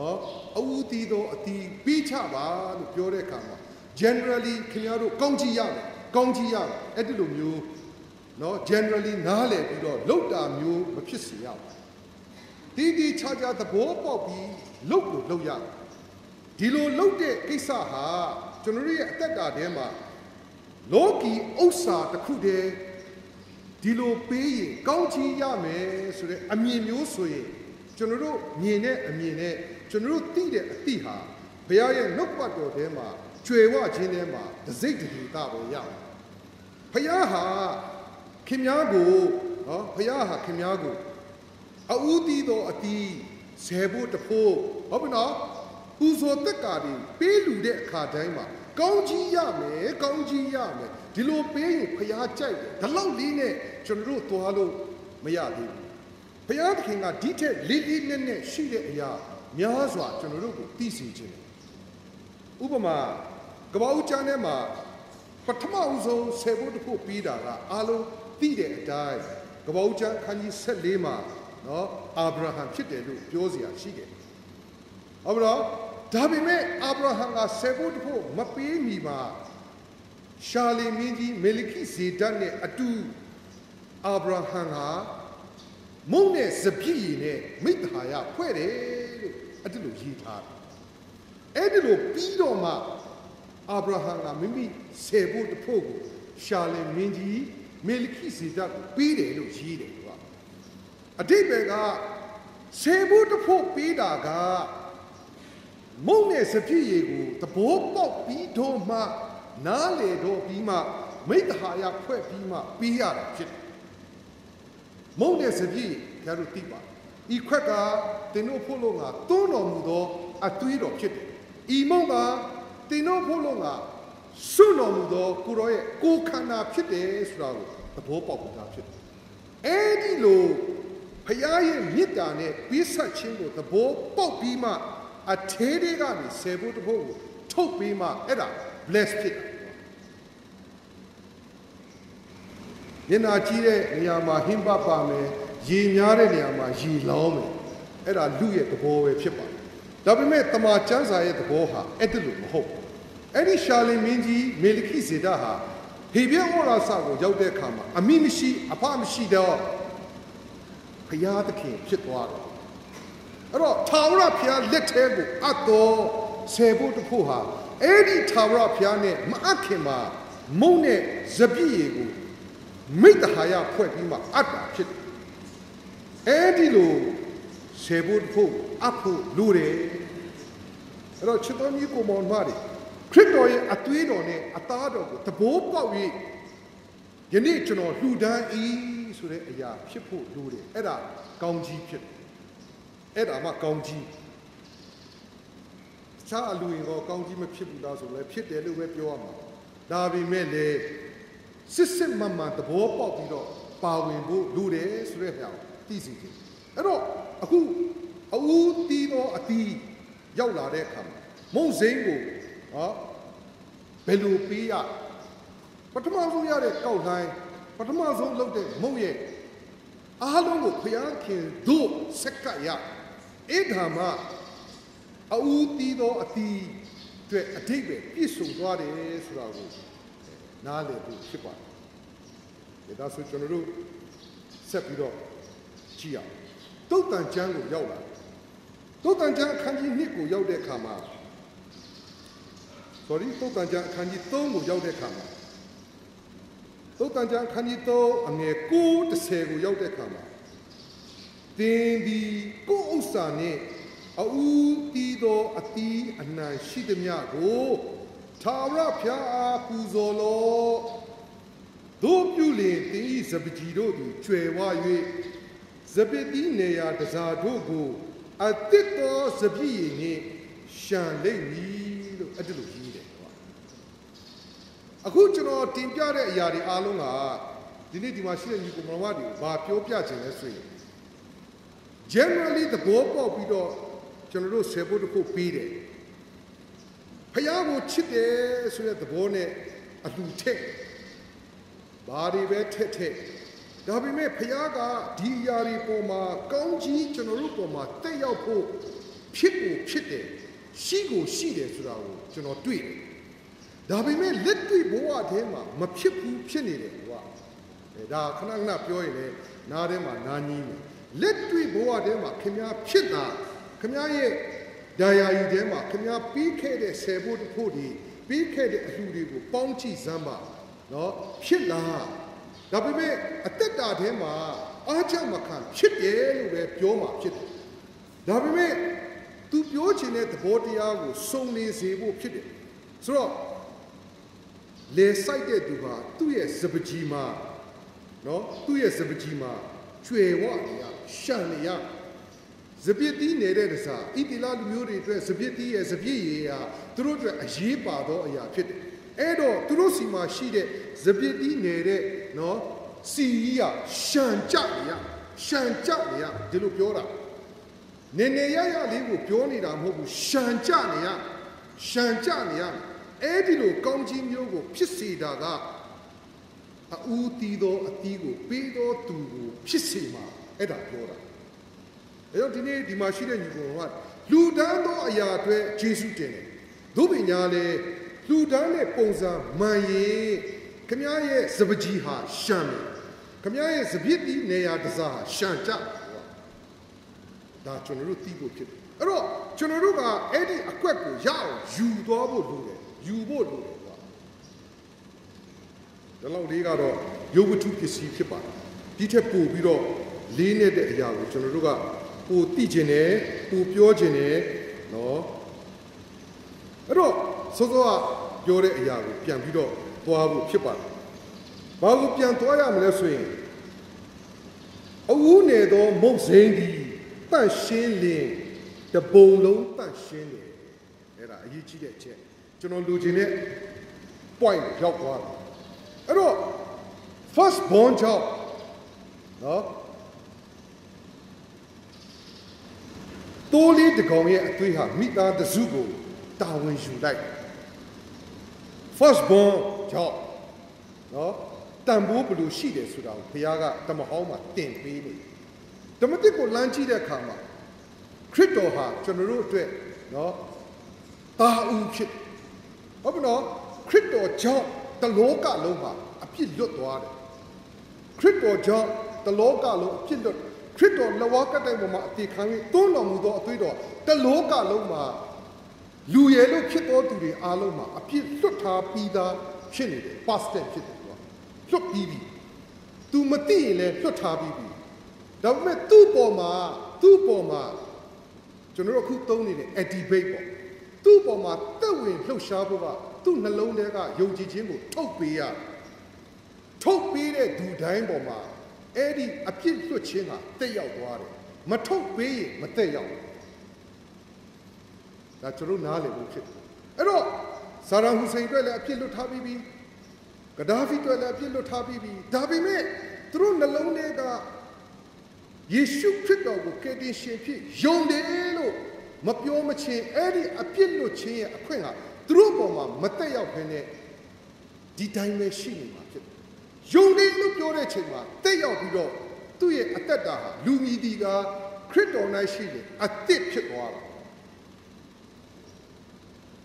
နော်အဝူတီသောအတီပြီးချပါလို့ပြောတဲ့အခါမှာ generally ခင်ဗျားတို့ကောင်းကြည့်ရမယ်ကောင်းကြည့်ရမယ်အဲ့ဒီလိုမျိုးနော် generally နားလည်ပြီးတော့လောက်တာမျိုးမဖြစ်စေရဘူးတီးတီးခြားခြားသဘောပေါက်ပြီးလောက်ကိုလောက်ရဒီလိုလောက်တဲ့ကိစ္စဟာကျွန်တော်တို့ရဲ့အသက်တာထဲမှာလောကီဥစ္စာတစ်ခုတည်းဒီလိုပေးရင်ကောင်းချီးရမယ်ဆိုတဲ့အမြင်မျိုးဆိုရင်ကျွန်တော်တို့မြင်တဲ့အမြင်နဲ့ ကျွန်တော်တို့သိတဲ့အသိဟာဘုရားရဲ့နှုတ်ပတ်တော်ထဲမှာကျွယ်ဝခြင်းထဲမှာတစိတ်တည်းတာပဲရအောင်ဘုရားဟာခင်များကိုနော်ဘုရားဟာခင်များကိုအူးတီးသောအတီးဆယ်ဖို့တဖို့ဟုတ်ပြီနော်ပူဇော်တက်ကာတွေပေးလူတဲ့အခါတိုင်းမှာကောင်းကြီးရမယ်ကောင်းကြီးရမယ်ဒီလိုပေးရင်ဘုရားကြိုက်တယ်ဒီလောက်လေးနဲ့ကျွန်တော်တို့သွားလို့မရသေးဘူးဘုရားသခင်ကဒီထက်လေးလေးနက်နက်ရှိတဲ့အရာ များစွာကျွန်တော်တို့ကိုသိစေခြင်းဥပမာကပ္ပဦးကျမ်းထဲမှာပထမဦးဆုံးဆယ်ဖို့တစ်ခုပြီးတာကအားလုံးသိတဲ့အတိုင်းကပ္ပဦးကျမ်းခန်းကြီး14မှာနော်အာဗြဟံဖြစ်တယ်လို့ပြောစရာရှိတယ်ဟုတ်ပါတော့ဒါပေမဲ့အာဗြဟံကဆယ်ဖို့တစ်ခုမပေးမီမှာရှာလီမင်းကြီးမေလခိဇေဒတ်နဲ့အတူအာဗြဟံဟာမုံနဲ့စပြည့်ရည်နဲ့မိတ္တဟာယဖွဲ့တယ်လို့ အဲ့ဒီလိုရေးထားတယ်အဲ့ဒီလိုပြီးတော့မှအာဗြဟံကမိမိဆယ်ဖို့တစ်ဖို့ကိုရှာလင်မင်းကြီးမေလခိဇေဒတ်ကိုပြီးတယ်လို့ရေးတယ်သူကအတိတ်ဘက်ကဆယ်ဖို့တစ်ဖို့ပြီးတာကမုံနဲ့စပြည့်ရည်ကိုသဘောပေါက်ပြီးတော့မှနားလေတော့ပြီးမှမိတ္တဟာယဖွဲ့ပြီးမှပြီးရတာဖြစ်တယ်မုံနဲ့စပြည့်ကျတို့သိပါ ဤခွက်ကတင်တို့ဖို့လို့ငါသွန်းတော်မူသောအသွေးတော်ဖြစ်တယ်ဤမုံကတင်တို့ဖို့လို့ငါစွန့်တော်မူသောကိုရောရဲ့ကိုခန္ဓာဖြစ်တယ်ဆိုတာကိုသဘောပေါက်ကြတာဖြစ်တယ်အဲ့ဒီလိုဖခင်ရဲ့မေတ္တာနဲ့ပေးဆက်ခြင်းကိုသဘောပေါက်ပြီးမှအထေးတွေကနေဆယ်ဖို့တဖို့ကိုထုတ်ပြီးမှအဲ့ဒါ bless ဖြစ်တယ်မျက်နာကြီးတဲ့နေရာမှာဟင်းပတ်ပါမယ် ရေများတဲ့နေရာမှာရေလောင်းမယ်အဲ့ဒါလူရဲ့သဘောပဲဖြစ်ပါတယ်ဒါပေမဲ့တမန်ကျမ်းစာရဲ့သဘောဟာအဲ့ဒါလိုမဟုတ်ဘူးအဲ့ဒီရှာလင်မင်းကြီးမေလခိဇေဒဟာဟေဘရဲဩရာစကိုရောက်တဲ့အခါမှာအမိမရှိအဖမရှိတော့ဘုရားသခင်ဖြစ်သွားတယ်အဲ့တော့ထာဝရဘုရားလက်ထဲကိုအပ်တော်ဆယ်ဖို့တဖို့ဟာအဲ့ဒီထာဝရဘုရားနဲ့မအပ်ခင်မှာမုံနဲ့ဇပြည့်ရည်ကိုမိတ္တဟာယဖွဲ့ပြီးမှအပ်တာဖြစ်တယ် အဲ့ဒီလိုဆယ်ဖို့တဖို့အပ်ဖို့လိုတယ်အဲ့တော့ချစ်တော်ကြီးကိုမောင်မတွေခရစ်တော်ရဲ့အသွေးတော်နဲ့အသားတော်ကိုတဘိုးပေါက်၍ယနေ့ကျွန်တော်လှူဒန်းဤဆိုတဲ့အရာဖြစ်ဖို့လိုတယ်အဲ့ဒါကောင်းကြီးဖြစ်တယ်အဲ့ဒါမှကောင်းကြီးချားအလူရင်တော့ကောင်းကြီးမဖြစ်ဘူးလားဆိုလည်းဖြစ်တယ်လို့ပဲပြောရမှာဒါပေမဲ့လေစစ်စစ်မှန်မှန်သဘောပေါက်ပြီးတော့ပါဝင်ဖို့လိုတယ်ဆိုတဲ့အရာ သိစီတယ်အဲ့တော့အခုအူးတီးတော့အတီးရောက်လာတဲ့အခါမှာမုံစိမ့်ကိုဟောဘယ်လိုပေးရပထမဆုံးရတဲ့ကောက်တိုင်းပထမဆုံးလုပ်တဲ့မုံရဲ့အားလုံးကိုဖျားခင်တို့ဆက်ကပ်ရအဲ့ဒါမှအူးတီးသောအတီးအတွက်အတိတ်ပဲပြည့်စုံသွားတယ်ဆိုတာကိုနားလည်ဖို့ဖြစ်ပါတယ်ဒါဆိုကျွန်တော်တို့ဆက်ပြီးတော့ ကြည့်အောင်တုတ်တန်ကျမ်းကိုရောက်လာတုတ်တန်ကျမ်းအခန်းကြီး1ကိုရောက်တဲ့အခါမှာ sorry တုတ်တန်ကျမ်းအခန်းကြီး3ကိုရောက်တဲ့အခါမှာတုတ်တန်ကျမ်းအခန်းကြီး3အငယ်9 10ကိုရောက်တဲ့အခါမှာတင်းဒီကိုဥစ္စာနဲ့အူတီသောအတီးအနှံရှိသည်များကိုသာရဖျားအားပူဇော်လောတို့ပြုလင်တင်းဤစပကြီးတို့သည်ကျွယ်ဝ၍ စပတိနေရာတစားတို့ကိုအတစ်တော်စပြည့်နှင့်ရှံလိမ့်မည်လို့အဲ့ဒါလိုရေးတယ်ကွာအခုကျွန်တော်တင်ပြတဲ့အရာတွေအားလုံးကဒီနေ့ဒီမှာရှိတဲ့ညီကောင်မတွေကိုဘာပြောပြချင်လဲဆိုရင် generally သဘောပေါက်ပြီးတော့ကျွန်တော်တို့ဆယ်ဖို့တစ်ခုပေးတယ်ဖယားကိုချစ်တယ်ဆိုတဲ့သဘောနဲ့အလှထက်ဘာတွေပဲထက်ထက် ဒါပေမဲ့ဖယားကဒီအရာတွေပေါ်မှာကောင်းကြီးကျွန်တော်တို့ပေါ်မှာတက်ရောက်ဖို့ဖြစ်ကိုဖြစ်တယ်ရှိကိုရှိတယ်ဆိုတာကိုကျွန်တော်တွေ့တယ်ဒါပေမဲ့လက်တွေ့ဘဝထဲမှာမဖြစ်ဘူးဖြစ်နေတယ်ကွာအဲဒါခဏခဏပြောရင်လည်းနားထဲမှာနားကြီးမယ်လက်တွေ့ဘဝထဲမှာခင်ဗျားဖြစ်တာခင်ဗျားရဲ့ဒါယာကြီးထဲမှာခင်ဗျားပြီးခဲ့တဲ့ဆယ်ဖို့တစ်ဖို့ဒီပြီးခဲ့တဲ့အလှူတွေကိုပေါင်းကြည့်စမ်းပါနော်ဖြစ်လား ဒါပေမဲ့အသက်တာထဲမှာအားချမခံဖြစ်တယ်လို့ပဲပြောမှာဖြစ်တယ်ဒါပေမဲ့သူပြောချင်တဲ့သဘောတရားကိုစုံနေစေဖို့ဖြစ်တယ်ဆိုတော့လေဆိုင်တဲ့သူဟာသူ့ရဲ့စပကြီးမှာနော်သူ့ရဲ့စပကြီးမှာကျွယ်ဝနေရရှံနေရစပြစ်တီးနေတဲ့တစားဣတိလလူမျိုးတွေအတွက်စပြစ်တီးရဲ့စပြစ်ရည်ဟာသူတို့အတွက်အရေးပါသောအရာဖြစ်တယ်အဲ့တော့သူတို့စီမှာရှိတဲ့စပြစ်တီးနေတဲ့ နော်စီကြီးကရှံကြနေရရှံကြနေရဒီလိုပြောတာနေနေရရလေးကိုပြောနေတာမဟုတ်ဘူးရှံကြနေရရှံကြနေရအဲ့ဒီလိုကောင်းကြီးမျိုးကို ဖြစ်စေတာကအူတီသောအတီးကိုပေးသောသူကိုဖြစ်စေမှာအဲ့ဒါပြောတာအဲ့တော့ဒီနေ့ဒီမှာရှိတဲ့ညီကောင်ကလူတန်းသောအရာအတွက်ယေရှုတင်တယ်တို့ပညာလေလူတန်းတဲ့ပုံစံမှန်ရင် ခမည်းရဲ့စပကြီးဟာရှမ်းတယ်ခမည်းရဲ့စပစ်တီနေရာတစားဟာရှမ်းကြဒါကျွန်တော်တို့သိဖို့ဖြစ်တယ်အဲ့တော့ကျွန်တော်တို့ကအဲ့ဒီအကွက်ကိုရအောင်ယူသွားဖို့လိုတယ်ယူဖို့လိုတယ်ကွာဒီလောက်လေးကတော့ရုပ်ဝတ္ထုပစ္စည်းဖြစ်ပါတယ်ဒီထက်ပိုပြီးတော့လေးနဲ့တဲ့အရာကိုကျွန်တော်တို့ကပိုသိကျင်တယ်ပိုပြောကျင်တယ်နော်အဲ့တော့စောစောကပြောတဲ့အရာကိုပြန်ပြီးတော့ သွားဖို့ဖြစ်ပါတယ်ဘာလို့ပြန်သွားရမလဲဆိုရင်အဝူးနေသောမုတ်စိန်ဒီတန့်ရှင်းလင်တပုံလုံးတန့်ရှင်းတယ်အဲ့ဒါအရေးကြီးတဲ့အချက်ကျွန်တော်လူချင်တဲ့ point ရောက်သွားတယ်အဲ့တော့ first born ကြောင့်နော်တိုးလေးတကောင်ရဲ့အသွေးဟာမိသားတစုကိုတာဝန်ယူလိုက် first born ကြောင့်နော်တန်ဖိုးဘယ်လိုရှိတယ်ဆိုတာကိုဘုရားကတမဟောင်းမှာတင်ပေးနေဓမ္မတစ်ကိုလမ်းကြည့်တဲ့အခါမှာခရစ်တော်ဟာကျွန်တော်တို့အတွက်နော်တာဦးဖြစ်ဟုတ်ပြီနော်ခရစ်တော်ကြောင့်တလောကလုံးမှာအပြစ်လွတ်သွားတယ်ခရစ်တော်ကြောင့်တလောကလုံးအပြစ်လွတ်ခရစ်တော်လဝကတိုင်ပေါ်မှာအသေးခံပြီးတွန်းတော်မူသောအသွေးတော်တလောကလုံးမှာ လူရည်လို့ဖြစ်သောသူတွေအားလုံးမှာအပြစ်လွတ်ထားပြီးသားဖြစ်နေတယ် past tense ဖြစ်တယ်ကွာလွတ်ပြီးပြီ तू မသိရင်လည်းလွတ်ထားပြီးပြီဒါပေမဲ့သူ့ပေါ်မှာသူ့ပေါ်မှာကျွန်တော်တို့အခုသုံးနေတဲ့ activate ပေါ့သူ့ပေါ်မှာတက်ဝင်လှုပ်ရှားဖို့ကသူ့နှလုံးထဲကယုံကြည်ခြင်းကိုထုတ်ပေးရထုတ်ပေးတဲ့သူတိုင်းပေါ်မှာအဲ့ဒီအပြစ်လွတ်ခြင်းကတက်ရောက်သွားတယ်မထုတ်ပေးရင်မတက်ရောက် ဒါကျွန်တော်နားလည်ဖို့ဖြစ်တယ်အဲ့တော့ဇာရန်ဟူစိန်အတွက်လည်းအပြစ်လွတ်ထားပြီးပြီဂဒါဖီအတွက်လည်းအပြစ်လွတ်ထားပြီးပြီဒါပေမဲ့သူတို့နှလုံးထဲကယေရှုခရစ်တော်ကိုကယ်တင်ရှင်ဖြစ်ယုံတယ်လို့မပြောမချင်းအဲ့ဒီအပြစ်လွတ်ခြင်းရဲ့အခွင့်ဟာသူတို့ပေါ်မှာမတက်ရောက်ခင်းတဲ့ဒီတိုင်းပဲရှိနေမှာဖြစ်တယ်ယုံတယ်လို့ပြောတဲ့ချိန်မှာတက်ရောက်ပြီးတော့သူ့ရဲ့အသက်တာဟာလူမြည်ဒီကခရစ်တော်၌ရှိတယ်အသစ်ဖြစ်သွားတာ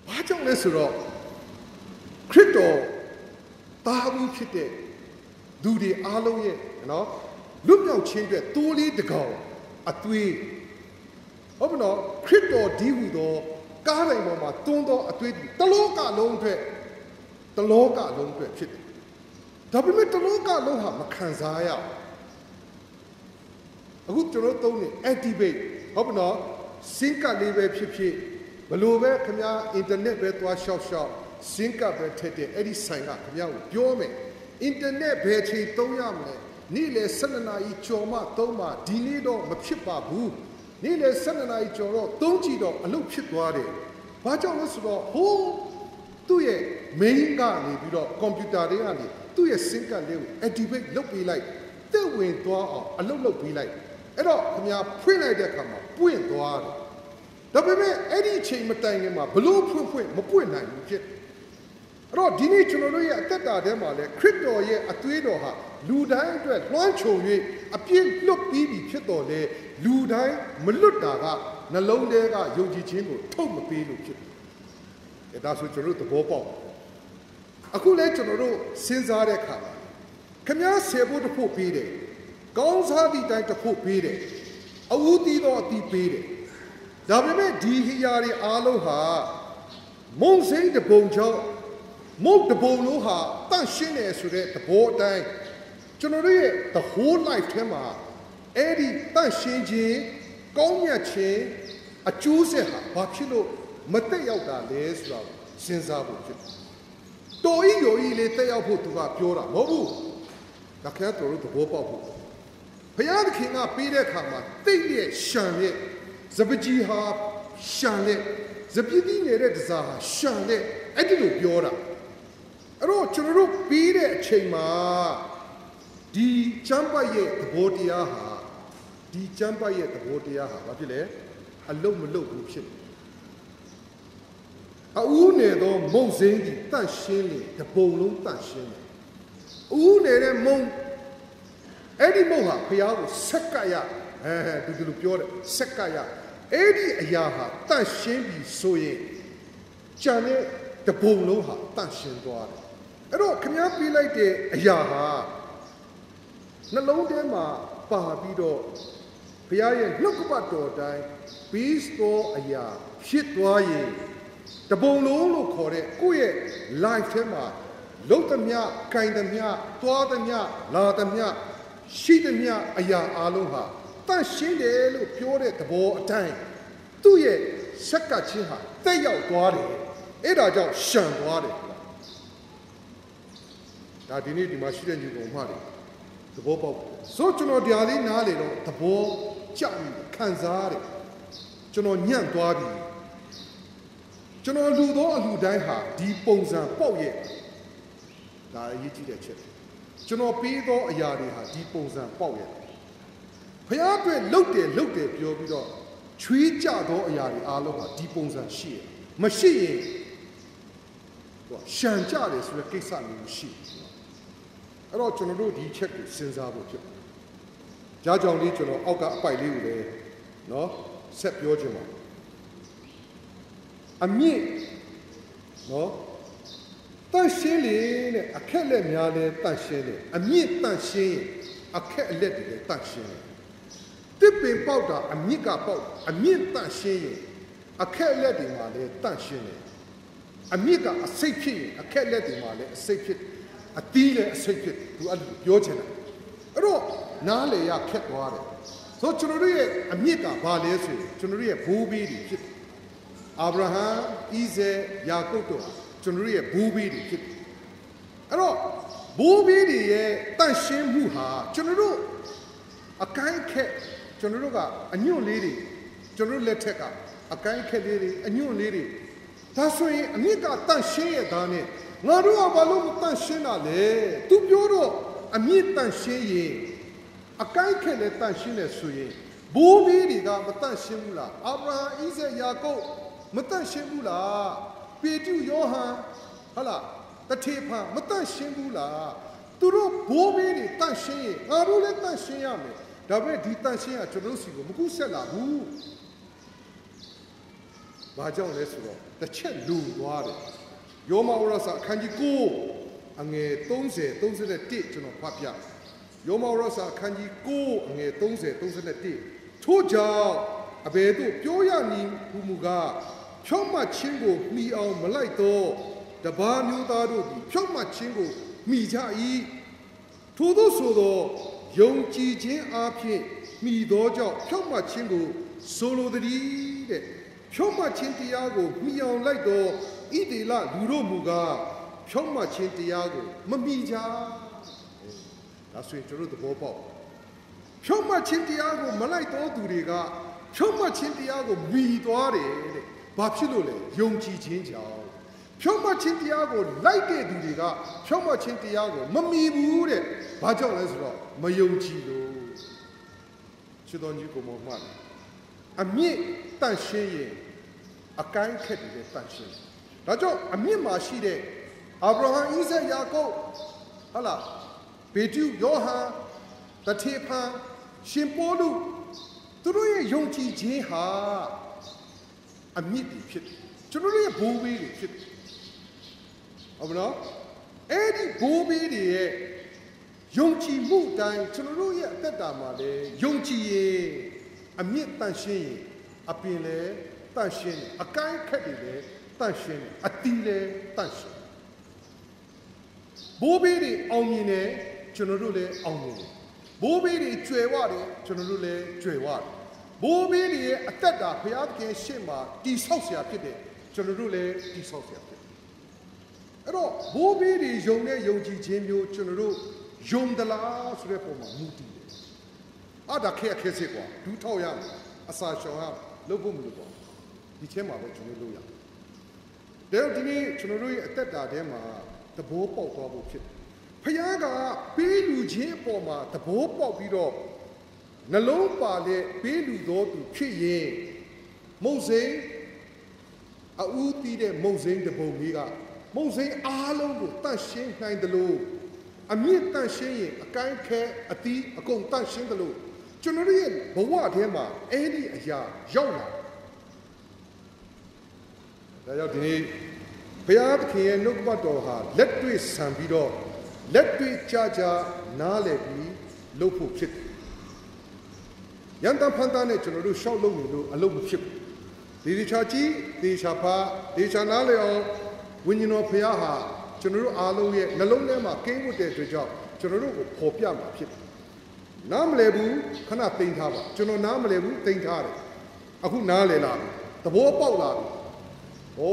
ဘာကြောင့် လဲဆိုတော့ခရစ်တော်တာဘူးဖြစ်တဲ့သူတွေအားလုံးရဲ့နော်လွတ်မြောက်ခြင်းအတွက်တိုးလေးတကောင်အသွေးဟုတ်ပြီနော်ခရစ်တော်ဒီဟူသောကားတိုင်ပေါ်မှာတွန်းသောအသွေးတလောကလုံးအတွက်တလောကလုံးအတွက်ဖြစ်တယ်ဒါပေမဲ့တလောကလုံးဟာမခံစားရအခုကျွန်တော်သုံးနေ activate ဟုတ်ပြီနော်စင်ကလေးပဲဖြစ်ဖြစ် ဘလို့ပဲခင်ဗျာအင်တာနက်ပဲသွားရှောက်ရှောက်စင်ကပဲထက်တဲ့အဲ့ဒီဆိုင်ကခင်ဗျားကိုပြောမယ်အင်တာနက်ဘယ်ချိန်သုံးရမလဲနေ့လေ12နာရီကျော်မှသုံးမှဒီနေ့တော့မဖြစ်ပါဘူးနေ့လေ12နာရီကျော်တော့သုံးကြည့်တော့အလုပ်ဖြစ်သွားတယ်ဘာကြောင့်လဲဆိုတော့ဟိုးသူ့ရဲ့ main ကနေပြီးတော့ကွန်ပျူတာတွေကနေသူ့ရဲ့ sync ကလေးကို activate လုပ်ပေးလိုက်တက်ဝင်သွားအောင်အလုပ်လုပ်ပေးလိုက်အဲ့တော့ခင်ဗျာဖွင့်လိုက်တဲ့အခါမှာပွင့်သွားတယ် ဒါပေမဲ့အဲ့ဒီအချိန်မတိုင်ခင်မှာဘလို့ဖွင့်ဖွင့်မပွင့်နိုင်ဘူးဖြစ်အဲ့တော့ဒီနေ့ကျွန်တော်တို့ရဲ့အသက်တာထဲမှာလဲခရစ်တော်ရဲ့အသွေးတော်ဟာလူတိုင်းအတွက်လွှမ်းခြုံ၍အပြည့်လွတ်ပြီးပြီဖြစ်တော်လဲလူတိုင်းမလွတ်တာကနှလုံးထဲကယုံကြည်ခြင်းကိုထုတ်မပေးလို့ဖြစ်တယ်။အဲဒါဆိုကျွန်တော်တို့သဘောပေါက်အခုလဲကျွန်တော်တို့စဉ်းစားတဲ့အခါမှာခမားဆယ်ဖို့တစ်ဖို့ပေးတယ်။ကောင်းစားသည့်တိုင်းတစ်ဖို့ပေးတယ်။အဝူးတီးတော့အတီးပေးတယ်။ ဒါပေမဲ့ဒီဟိယာတွေအားလုံးဟာမုံစိမ့်တပုံကြောင့်မုတ်တပုံလုံးဟာတန့်ရှင်းတယ်ဆိုတဲ့သဘောအတိုင်းကျွန်တော်တို့ရဲ့ the whole life ထဲမှာအဲ့ဒီတန့်ရှင်းခြင်းကောင်းမြတ်ခြင်းအကျိုးဆက်ဟာဘာဖြစ်လို့မတက်ရောက်တာလဲဆိုတော့စဉ်းစားဖို့ဖြစ်တယ်။တော်ဤရောဤလေးတက်ရောက်ဖို့သူကပြောတာမဟုတ်ဘူး။ဒါခဲတော်တို့သဘောပေါက်ဖို့ဘုရားသခင်ကပေးတဲ့အခါမှာတိတ်ရဲ့ရှံရဲ့ ဇပကြီးဟာရှံတဲ့ဇပကြီးနေတဲ့တစားဟာရှံတဲ့အဲ့ဒီလိုပြောတာအဲ့တော့ကျွန်တော်တို့ပြီးတဲ့အချိန်မှာဒီကျမ်းပတ်ရဲ့သဘောတရားဟာဒီကျမ်းပတ်ရဲ့သဘောတရားဟာဘာဖြစ်လဲအလုတ်မလုတ်ဘူးဖြစ်တယ်အူးနေသောမုံစိမ့်ဒီတန့်ရှင်းလေတပုံလုံးတန့်ရှင်းတယ်အူးနေတဲ့မုံအဲ့ဒီမုံဟာဖျားကိုဆက်ကရ အဲသူတို့ပြောတယ်ဆက်ကရအဲ့ဒီအရာဟာတန့်ရှင်းပြီဆိုရင်ကြံတဲ့တပုံလုံးဟာတန့်ရှင်းသွားတယ်အဲ့တော့ခမားပြလိုက်တဲ့အရာဟာနှလုံးထဲမှာပါပြီးတော့ဘုရားရဲ့နှုတ်ကပတ်တော်တိုင်းဘီစတော်အရာဖြစ်သွားရင်တပုံလုံးလို့ခေါ်တဲ့ကိုယ့်ရဲ့ life ထဲမှာလုံးသမျှ၊ကင်သမျှ၊သွားသမျှ၊လာသမျှရှိသမျှအရာအလုံးဟာ တန့်ရှင်းတယ်လို့ပြောတဲ့သဘောအတိုင်းသူ့ရဲ့ဆက်ကချင်းဟာတက်ရောက်သွားတယ်အဲ့ဒါကြောင့်ရှံသွားတယ်ဒါဒီနေ့ဒီမှာရှိတဲ့ညီကောင်မတွေသဘောပေါက်ဆိုကျွန်တော်တရားလေးနားလေတော့သဘောကြောက်ခံစားရတယ်ကျွန်တော်ညံ့သွားပြီကျွန်တော်လူသောအလူတိုင်းဟာဒီပုံစံပေါက်ရဲ့ဒါအရေးကြီးတဲ့ချက်ကျွန်တော်ပေးသောအရာတွေဟာဒီပုံစံပေါက်ရဲ့ ဖျားအတွက်လှုပ်တယ်လှုပ်တယ်ပြောပြီးတော့ချွေးကြသောအရာတွေအားလုံးဟာဒီပုံစံရှိရဲ့မရှိရင်ဟိုရှံကြတယ်ဆိုတဲ့ကိစ္စမျိုးရှိအဲ့တော့ကျွန်တော်တို့ဒီချက်ကိုစဉ်းစားဖို့ဖြစ်ကြားကြောင်လေးကျွန်တော်အောက်ကအပိုက်လေးကိုလည်းနော်ဆက်ပြောချင်ပါအမြင့်နော်တန့်ရှင်းလေတဲ့အခက်လက်များလဲတန့်ရှင်းတယ်အမြင့်တန့်ရှင်းအခက်အလက်တွေလည်းတန့်ရှင်းတယ် တစ်ပင်ပေါက်တာအမြင့်ကပေါက်အမြင့်တန့်ရှင်းရင်အခက်အလက်တွေမှာလည်းတန့်ရှင်းတယ်အမြင့်ကအစိတ်ဖြစ်ရင်အခက်အလက်တွေမှာလည်းအစိတ်ဖြစ်အတီးလည်းအစိတ်ဖြစ်သူအဲ့လိုပြောချင်တယ်အဲ့တော့နားလေရခက်သွားတယ်ဆိုကျွန်တော်တို့ရဲ့အမြင့်ကဘာလဲဆိုရင်ကျွန်တော်တို့ရဲ့ဘိုးဘေးတွေဖြစ်တယ်အာဗြဟံဣဇေယာကုပ်တို့ကျွန်တော်တို့ရဲ့ဘိုးဘေးတွေဖြစ်တယ်အဲ့တော့ဘိုးဘေးတွေရဲ့တန့်ရှင်းမှုဟာကျွန်တော်တို့အကိုင်းခက် ကျွန်တော်တို့ကအညွန့်လေးတွေကျွန်တော်တို့လက်ထက်ကအကိုင်းခက်လေးတွေအညွန့်လေးတွေဒါဆိုရင်အမြင့်ကတန့်ရှင်းရဲ့သားနဲ့ငါတို့ကဘာလို့မတန့်ရှင်းတာလဲသူပြောတော့အမြင့်တန့်ရှင်းရင်အကိုင်းခက်လည်းတန့်ရှင်းတယ်ဆိုရင်ဘိုးဘေးတွေကမတန့်ရှင်းဘူးလားအာဗြဟံဣဇက်ယာကုပ်မတန့်ရှင်းဘူးလားပေတုယောဟန်ဟလာတထေဖန်မတန့်ရှင်းဘူးလားသူတို့ဘိုးဘေးတွေတန့်ရှင်းရင်ငါတို့လည်းတန့်ရှင်းရမယ် ဒါပေမဲ့ဒီတန့်ရှင်းကကျွန်တော်စီကိုမကူဆက်လာဘူးဘာကြောင့်လဲဆိုတော့တစ်ချက်လူသွားတယ်ယောမဝရစာအခန်းကြီး9အငယ်30 31ကျွန်တော်ဖတ်ပြယောမဝရစာအခန်းကြီး9အငယ်30 31ထို့ကြောင့်အဘယ်သို့ပြောရမည်ဟူမူကားဖြောင့်မတ်ခြင်းကိုမှီအောင်မလိုက်တော့တပါးမျိုးသားတို့သည်ဖြောင့်မတ်ခြင်းကိုမှီကြ၏ထို့သောဆိုသော ယုံကြည်ခြင်းအပြင်မှီသောကြောင့်ဖြောင့်မတ်ခြင်းကိုဆိုလိုသည်တဲ့ဖြောင့်မတ်ခြင်းတရားကိုမှီအောင်လိုက်တော့ဣတိလလူတို့မူကားဖြောင့်မတ်ခြင်းတရားကိုမမှီကြဒါဆိုရင်ကျွန်တော်တို့သဘောပေါက်ဖြောင့်မတ်ခြင်းတရားကိုမလိုက်တော့သူတွေကဖြုံးမခြင်းတရားကိုမိသွားတယ်တဲ့။ဘာဖြစ်လို့လဲ။ယုံကြည်ခြင်းကြောင့်။ ဖြုံးမခြင်းတရားကိုလိုက်တဲ့သူတွေကဖြုံးမခြင်းတရားကိုမမိဘူးတဲ့။ဘာကြောင့်လဲဆိုတော့မယုံကြည်လို့ချစ်တော်ကြီးကိုမမှတ်။အမြင့်တန့်ရှင်းရင်အကိုင်းခက်တယ်တန့်ရှင်း။ဒါကြောင့်အမြင့်မှာရှိတဲ့အာဗြဟံဣဇက်ယာကုပ်ဟုတ်လားဘေတုယောဟန်တထေဖန်ရှင်ပေါလုသူသူတို့ရဲ့ယုံကြည်ခြင်းဟာအမြင့်တွေဖြစ်တယ်ကျွန်တော်တို့ရဲ့ဘိုးဘေးတွေဖြစ်တယ် ဟုတ်မလားအဲ့ဒီဘိုးဘေးတွေရဲ့ယုံကြည်မှုအတိုင်းကျွန်တော်တို့ရဲ့အသက်တာမှာလည်းယုံကြည်ရင်အမြင့်တန်ရှင်းရင်အပင်လည်းတန်ရှင်းတယ်အကိုင်းခက်တွေလည်းတန်ရှင်းတယ်အတီးလည်းတန်ရှင်းတယ်ဘိုးဘေးတွေအောင်မြင်တယ်ကျွန်တော်တို့လည်းအောင်မြင်တယ်ဘိုးဘေးတွေကျွယ်ဝတယ်ကျွန်တော်တို့လည်းကျွယ်ဝတယ်ဘိုးဘေးတွေရဲ့အသက်တာဘုရားသခင်ရှေ့မှာတိဆောက်เสียဖြစ်တယ်ကျွန်တော်တို့လည်းတိဆောက်เสียဖြစ်တယ် အဲ့တော့ဘိုးဘေးတွေယုံတဲ့ယုံကြည်ခြင်းမျိုးကျွန်တော်တို့ယုံသလားဆိုတဲ့ပုံမှာမူတည်တယ်။အာဒါခဲခဲစစ်ကွာဒူးထောက်ရမယ်အစာရှောင်ရမယ်လုပ်ဖို့မလိုတော့ဒီချင်းမှာပဲကျွန်တော်လုပ်ရမယ်။ဒါကြောင့်ဒီနေ့ကျွန်တော်တို့ရဲ့အသက်တာထဲမှာသဘောပေါက်သွားဖို့ဖြစ်တယ်။ဖခင်ကပေးလူချင်းအပေါ်မှာသဘောပေါက်ပြီးတော့နှလုံးပါတဲ့ပေးလူတော်သူဖြစ်ရင်မုတ်စိန်အူးတီးတဲ့မုတ်စိန်တပုံလေးက မုတ်စိန်အားလုံးကိုတတ်ရှင်းနိုင်တယ်လို့အမြင့်တန့်ရှင်းရင်အကိုင်းခဲအသီးအကုန်တန့်ရှင်းတယ်လို့ကျွန်တော်ရဲ့ဘဝထဲမှာအဲ့ဒီအရာရောက်လာဒါကြောင့်ဒီနေ့ဘုရားသခင်ရဲ့နှုတ်ကပတ်တော်ဟာလက်တွေ့ဆံပြီးတော့လက်တွေ့ကြကြနားလည်ပြီးလုပ်ဖို့ဖြစ်တယ်။ရန်တဖန်သားနဲ့ကျွန်တော်တို့ရှောက်လုပ်နေလို့အလုပ်မဖြစ်ဘူး။ဒီဒီချာကြီးဒီချာဖာဒီချာနားလည်အောင် ဝိညာဉ်တော်ဘုရားဟာကျွန်တော်တို့အားလုံးရဲ့နှလုံးထဲမှာကင်းဝတ်တဲ့အတွက်ကြောင့်ကျွန်တော်တို့ကိုပေါ်ပြမှာဖြစ်တယ်။နားမလည်ဘူးခဏသိမ်းထားပါကျွန်တော်နားမလည်ဘူးသိမ်းထားတယ်။အခုနားလည်လာပြီ။သဘောပေါက်လာပြီ။ဩ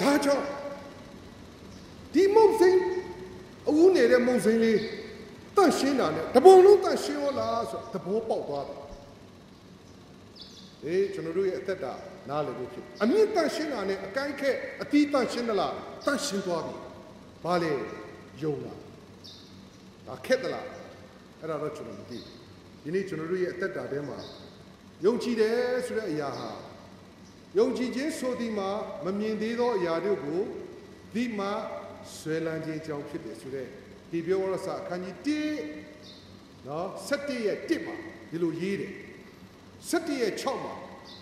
ဒါကြောင့်ဒီမုံစိန်အဦးနေတဲ့မုံစိန်လေးတန့်ရှင်းတာနဲ့တပုံလုံးတန့်ရှင်းရောလားဆိုသဘောပေါက်သွားတယ်။ အေးကျွန်တော်တို့ရဲ့အသက်တာနားလည်ဖို့ဖြစ်အမြင့်တန့်ရှင်းတာနဲ့အကိုင်းခက်အတီးတန့်ရှင်းသလားတန့်ရှင်းသွားပြီ။ဘာလဲယုံလားဒါခက်သလားအဲ့ဒါတော့ကျွန်တော်မသိဘူးဒီနေ့ကျွန်တော်တို့ရဲ့အသက်တာထဲမှာယုံကြည်တယ်ဆိုတဲ့အရာဟာယုံကြည်ခြင်းဆိုသည်မှာမမြင်သေးသောအရာတို့ကိုဒီမှာဆွဲလန်းခြင်းကြောင့်ဖြစ်တယ်ဆိုတဲ့ဒီပြောဝရစာအခန်းကြီး1နော်7ရဲ့1မှာဒီလိုရေးတယ်7ရဲ့6မှာ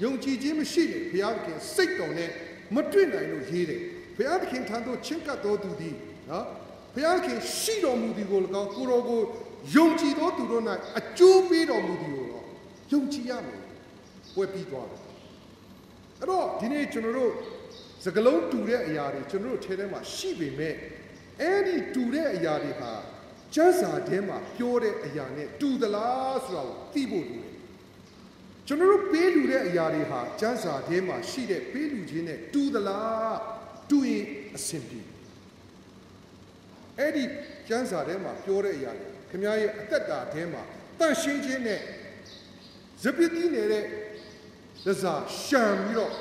ယုံကြည်ခြင်းမရှိရင်ဘုရားခင်စိတ်တော်နဲ့မတွေ့နိုင်လို့ရေးတယ်ဘုရားသခင်ထံသို့ချဉ်ကပ်တော်သူသည်နော်ဘုရားခင်ရှိတော်မူသည်ကို၎င်းကိုတော်ကိုယုံကြည်သောသူတို့၌အကျိုးပေးတော်မူသည်ကိုတော့ယုံကြည်ရမယ်ပွဲပြီးသွားတယ်အဲ့တော့ဒီနေ့ကျွန်တော်တို့စကလုံးတူတဲ့အရာတွေကျွန်တော်တို့ထဲထဲမှာရှိပေမဲ့အဲ့ဒီတူတဲ့အရာတွေဟာကျမ်းစာထဲမှာပြောတဲ့အရာနဲ့တူသလားဆိုတာကိုသိဖို့လိုတယ် ကျွန်တော်တို့ပေးလူတဲ့အရာတွေဟာကျမ်းစာထဲမှာရှိတဲ့ပေးလူခြင်းနဲ့တူသလားတူရင်အဆင်ပြေအဲ့ဒီကျမ်းစာထဲမှာပြောတဲ့အရာတွေခင်ဗျားရဲ့အသက်တာထဲမှာတန့်ရှင်းခြင်းနဲ့ဇပတိနေတဲ့ဒဇာရှံပြီးတော့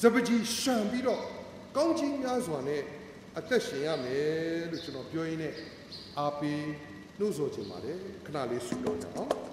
ဇပကြီးရှံပြီးတော့ကောင်းကြီးများစွာနဲ့အသက်ရှင်ရမယ်လို့ကျွန်တော်ပြောရင်းနဲ့အားပေးနှိုးဆော်ချင်ပါတယ်ခဏလေးဆုတောင်းကြအောင်